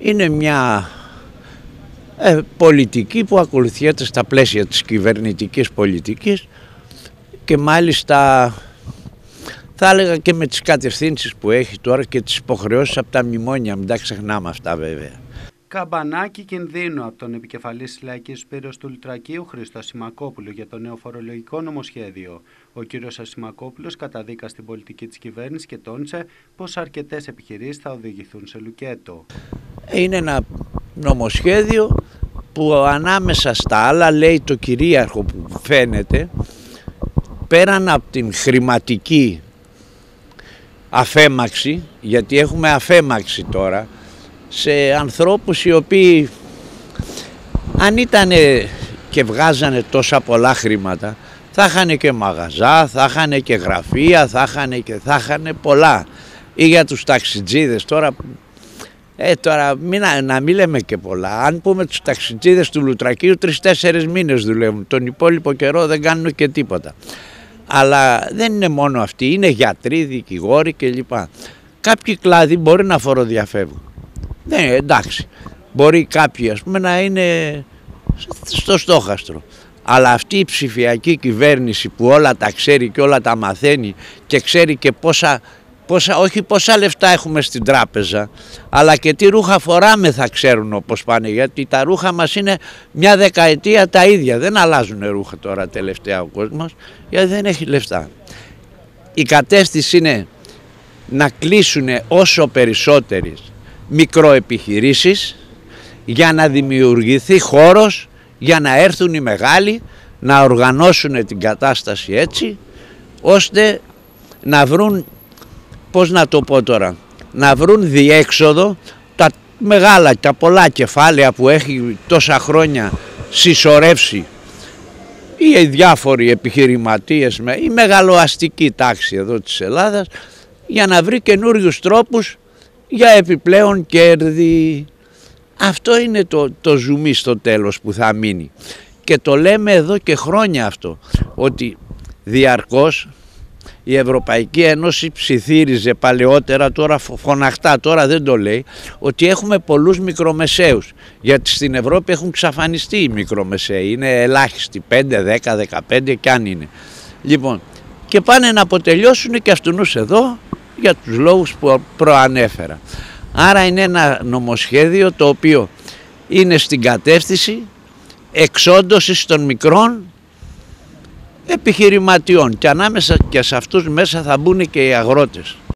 είναι μια ε, πολιτική που ακολουθιέται στα πλαίσια της κυβερνητικής πολιτικής και μάλιστα θα έλεγα και με τις κατευθύνσεις που έχει τώρα και τις υποχρεώσεις από τα μνημόνια, μην τα ξεχνάμε αυτά βέβαια. Καμπανάκι κινδύνου από τον επικεφαλής της Λαϊκής Πύρο του Λουτρακίου Χρήστο Ασημακόπουλο για το νέο φορολογικό νομοσχέδιο. Ο κ. Ασημακόπουλος καταδίκα στην πολιτική της κυβέρνησης και τόνισε πως αρκετές επιχειρήσεις θα οδηγηθούν σε λουκέτο. Είναι ένα νομοσχέδιο που ανάμεσα στα άλλα λέει το κυρίαρχο που φαίνεται πέραν από την χρηματική αφέμαξη γιατί έχουμε αφέμαξη τώρα σε ανθρώπους οι οποίοι αν ήταν και βγάζανε τόσα πολλά χρήματα θα είχαν και μαγαζά, θα είχαν και γραφεία, θα είχαν και θα είχαν πολλά. Ή για τους ταξιτζίδες τώρα, ε, τώρα μην, να μην λέμε και πολλά. Αν πούμε τους ταξιτζίδες του Λουτρακίου τρεις-τέσσερις μήνες δουλεύουν. Τον υπόλοιπο καιρό δεν κάνουν και τίποτα. Αλλά δεν είναι μόνο αυτοί, είναι γιατροί, δικηγόροι κλπ. Κάποιοι κλάδοι μπορεί να φοροδιαφεύγουν. Ναι, εντάξει. Μπορεί κάποιοι ας πούμε να είναι στο στόχαστρο. Αλλά αυτή η ψηφιακή κυβέρνηση που όλα τα ξέρει και όλα τα μαθαίνει και ξέρει και πόσα, πόσα, όχι πόσα λεφτά έχουμε στην τράπεζα, αλλά και τι ρούχα φοράμε θα ξέρουν όπως πάνε, γιατί τα ρούχα μας είναι μια δεκαετία τα ίδια, δεν αλλάζουν ρούχα τώρα τελευταία ο κόσμος, γιατί δεν έχει λεφτά. Η κατεύθυνση είναι να κλείσουν όσο περισσότερες μικροεπιχειρήσεις για να δημιουργηθεί χώρος για να έρθουν οι μεγάλοι να οργανώσουν την κατάσταση έτσι ώστε να βρουν, πώς να το πω τώρα, να βρουν διέξοδο τα μεγάλα, τα πολλά κεφάλαια που έχει τόσα χρόνια συσσωρεύσει οι διάφοροι επιχειρηματίες, η μεγαλοαστική τάξη εδώ της Ελλάδας για να βρει καινούριους τρόπους για επιπλέον κέρδη. Αυτό είναι το, το ζουμί στο τέλος που θα μείνει. Και το λέμε εδώ και χρόνια αυτό, ότι διαρκώς η Ευρωπαϊκή Ένωση ψιθύριζε παλαιότερα, τώρα φωναχτά, τώρα δεν το λέει, ότι έχουμε πολλούς μικρομεσαίους. Γιατί στην Ευρώπη έχουν ξαφανιστεί οι μικρομεσαίοι, είναι ελάχιστοι, 5, 10, 15 και αν είναι. Λοιπόν, και πάνε να αποτελειώσουν και αυτούς εδώ για τους λόγους που προανέφερα. Άρα είναι ένα νομοσχέδιο το οποίο είναι στην κατεύθυνση εξόντωσης των μικρών επιχειρηματιών και ανάμεσα και σε αυτούς μέσα θα μπουν και οι αγρότες.